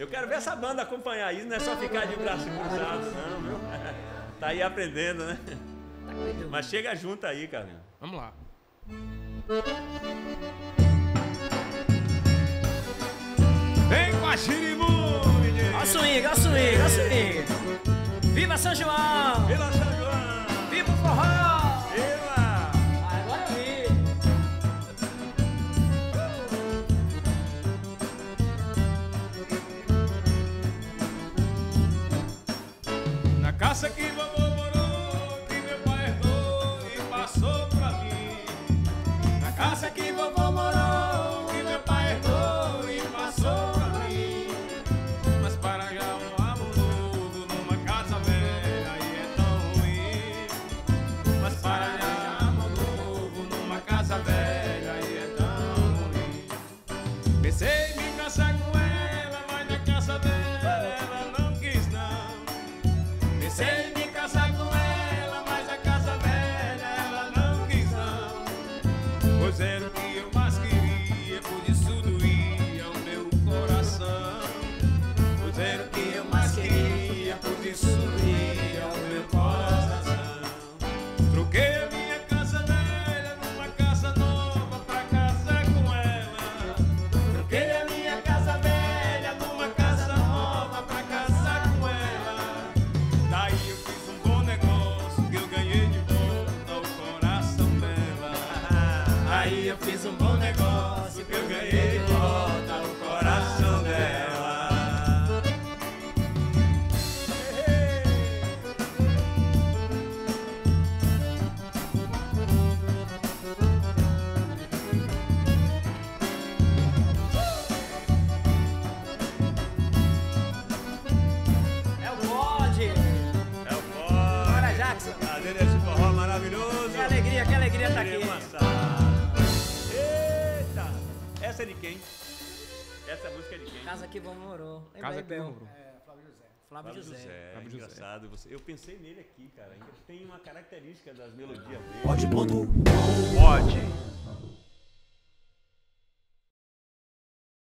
Eu quero ver essa banda acompanhar isso, não é só ficar de braço cruzado, não, viu? Tá aí aprendendo, né? Mas chega junto aí, cara. Vamos lá. Vem com a Xirimude! Olha o swing, o swing, o swing. Viva São João! Viva São João! Na casa que And. Aí eu fiz um bom negócio que eu ganhei de volta o coração dela. É o bode. É o forró. Bora, Jackson. Fazendo esse forró maravilhoso. Que alegria, que alegria tá aqui. Eita! Essa é de quem? Essa música é de quem? Casa que vovô morou. Lembra Casa aí, que morou. Flávio Flávio José. José. Flávio José. engraçado. Você, eu pensei nele aqui, cara. Ainda tem uma característica das melodias dele. Pode ponto. Pode.